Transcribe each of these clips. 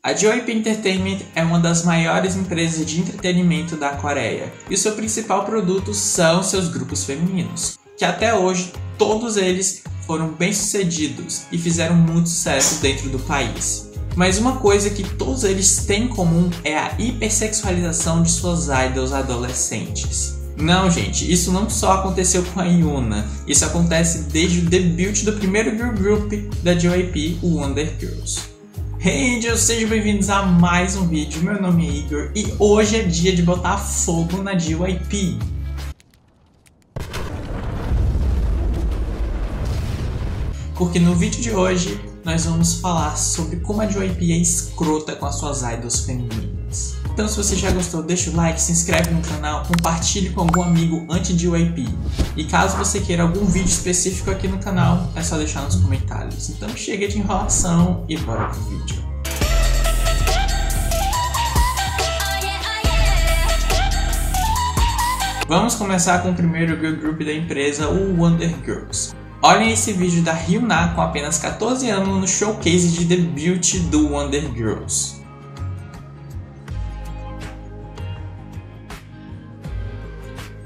A JYP Entertainment é uma das maiores empresas de entretenimento da Coreia e o seu principal produto são seus grupos femininos, que até hoje todos eles foram bem-sucedidos e fizeram muito sucesso dentro do país. Mas uma coisa que todos eles têm em comum é a hipersexualização de suas idols adolescentes. Não, gente, isso não só aconteceu com a Yuna, isso acontece desde o debut do primeiro girl group da JYP, o Wonder Girls. Hey Angels, sejam bem-vindos a mais um vídeo, meu nome é Igor e hoje é dia de botar fogo na JYP. Porque no vídeo de hoje nós vamos falar sobre como a JYP é escrota com as suas idols femininas. Então se você já gostou, deixa o like, se inscreve no canal, compartilhe com algum amigo antes de UAP. E caso você queira algum vídeo específico aqui no canal, é só deixar nos comentários. Então chega de enrolação e bora pro vídeo. Vamos começar com o primeiro girl group da empresa, o Wonder Girls. Olhem esse vídeo da Hyuna com apenas 14 anos no showcase de debut do Wonder Girls.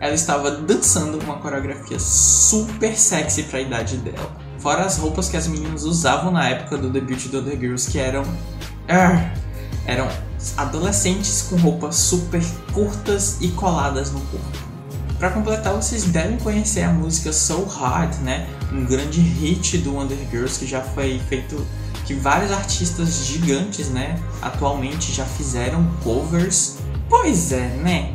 Ela estava dançando uma coreografia super sexy para a idade dela. Fora as roupas que as meninas usavam na época do debut do The Girls, que eram. Uh, eram adolescentes com roupas super curtas e coladas no corpo. Para completar, vocês devem conhecer a música So Hard, né? Um grande hit do Wonder Girls que já foi feito que vários artistas gigantes, né, atualmente já fizeram covers. Pois é, né?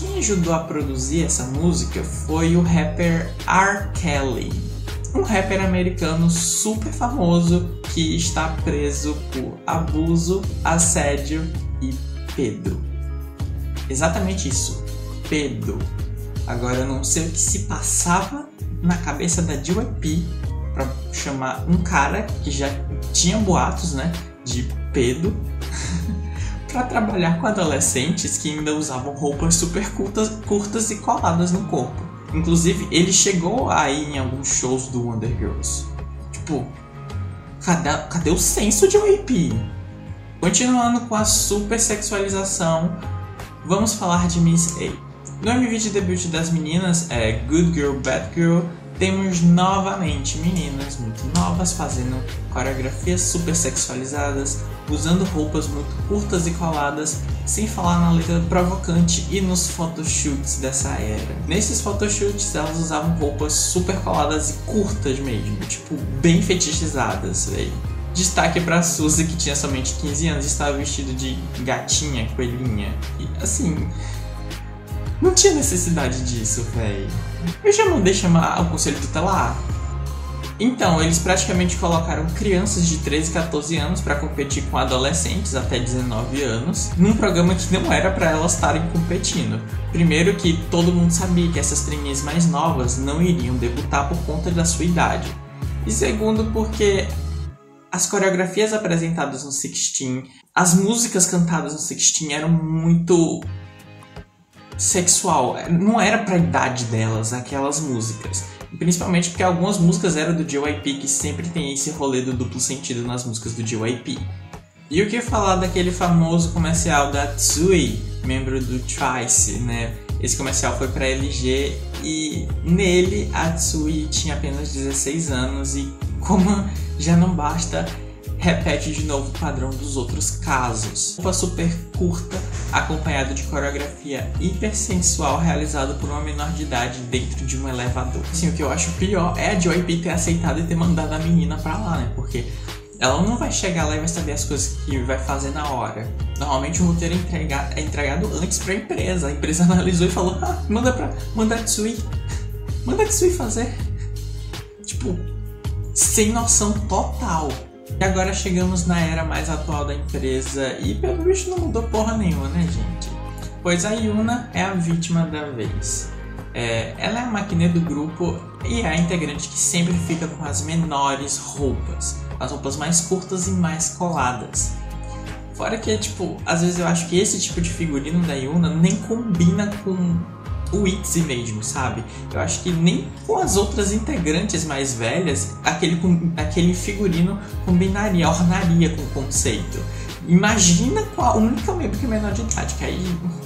Quem ajudou a produzir essa música foi o rapper R. Kelly, um rapper americano super famoso que está preso por abuso, assédio e pedo. Exatamente isso, pedo. Agora eu não sei o que se passava na cabeça da JYP para chamar um cara que já tinha boatos, né, de pedo para trabalhar com adolescentes que ainda usavam roupas super curtas, curtas e coladas no corpo. Inclusive, ele chegou aí em alguns shows do Wonder Girls. Tipo, cadê, cadê o senso de WAP? Continuando com a super sexualização, vamos falar de Miss A. No MV de debut das meninas é Good Girl, Bad Girl, temos novamente meninas muito novas fazendo coreografias super sexualizadas, usando roupas muito curtas e coladas, sem falar na letra provocante e nos photoshoots dessa era. Nesses photoshoots elas usavam roupas super coladas e curtas mesmo, tipo bem fetichizadas, velho. Destaque pra Suzy que tinha somente 15 anos e estava vestido de gatinha, coelhinha. E assim, não tinha necessidade disso, velho. Eu já mandei chamar o conselho tutelar. Então, eles praticamente colocaram crianças de 13 e 14 anos para competir com adolescentes até 19 anos, num programa que não era para elas estarem competindo. Primeiro que todo mundo sabia que essas trainees mais novas não iriam debutar por conta da sua idade. E segundo porque as coreografias apresentadas no Sixteen, as músicas cantadas no Sixteen eram muito sexual. Não era pra idade delas aquelas músicas. Principalmente porque algumas músicas eram do JYP, que sempre tem esse rolê do duplo sentido nas músicas do JYP. E o que falar daquele famoso comercial da Tsui, membro do Twice, né? Esse comercial foi para LG e nele a Tsui tinha apenas 16 anos e como já não basta repete de novo o padrão dos outros casos. Roupa super curta, acompanhada de coreografia hipersensual realizada por uma menor de idade dentro de um elevador. Assim, o que eu acho pior é a Joy ter aceitado e ter mandado a menina pra lá, né? Porque ela não vai chegar lá e vai saber as coisas que vai fazer na hora. Normalmente o roteiro é entregado, é entregado antes pra empresa. A empresa analisou e falou: ah, manda pra. Manda a Tsui. Manda a Tsui fazer. Tipo, sem noção total. E agora chegamos na era mais atual da empresa e pelo visto não mudou porra nenhuma, né, gente? Pois a Yuna é a vítima da vez. É, ela é a maquiné do grupo e é a integrante que sempre fica com as menores roupas, as roupas mais curtas e mais coladas. Fora que, tipo, às vezes eu acho que esse tipo de figurino da Yuna nem combina com o ITZY mesmo, sabe? Eu acho que nem com as outras integrantes mais velhas aquele, aquele figurino combinaria, ornaria com o conceito. Imagina com a única membro que é menor de idade, que aí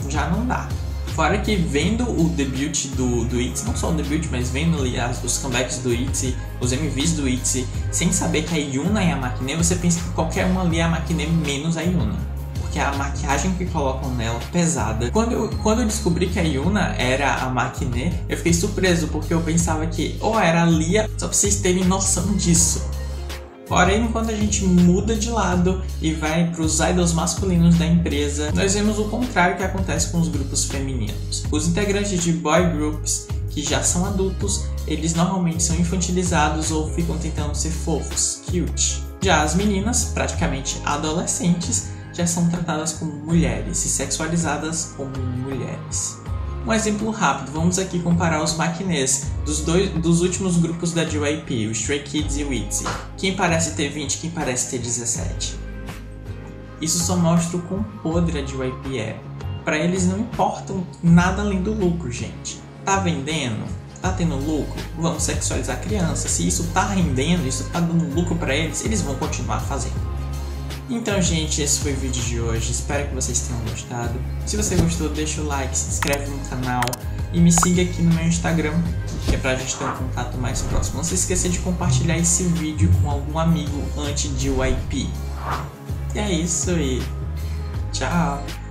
já não dá. Fora que vendo o debut do, do ITZY, não só o debut, mas vendo ali as, os comebacks do ITZY, os MVs do ITZY, sem saber que a Yuna é a Makine, você pensa que qualquer uma ali é a Makine menos a Yuna. Porque a maquiagem que colocam nela pesada. Quando eu, quando eu descobri que a Yuna era a Makine, eu fiquei surpreso, porque eu pensava que ou era a Lia, só pra vocês terem noção disso. Porém, quando a gente muda de lado e vai para os idols masculinos da empresa, nós vemos o contrário que acontece com os grupos femininos. Os integrantes de boy groups que já são adultos, eles normalmente são infantilizados ou ficam tentando ser fofos, cute. Já as meninas, praticamente adolescentes, já são tratadas como mulheres e sexualizadas como mulheres. Um exemplo rápido, vamos aqui comparar os maquinês dos, dois, dos últimos grupos da JYP, o Stray Kids e o ITZY. Quem parece ter 20, quem parece ter 17. Isso só mostra o quão podre a JYP é. Para eles não importam nada além do lucro, gente. Tá vendendo? Tá tendo lucro? Vamos sexualizar a criança. Se isso tá rendendo, isso tá dando lucro para eles, eles vão continuar fazendo. Então, gente, esse foi o vídeo de hoje. Espero que vocês tenham gostado. Se você gostou, deixa o like, se inscreve no canal e me siga aqui no meu Instagram, que é pra gente ter um contato mais próximo. Não se esqueça de compartilhar esse vídeo com algum amigo antes de YP. E é isso e tchau!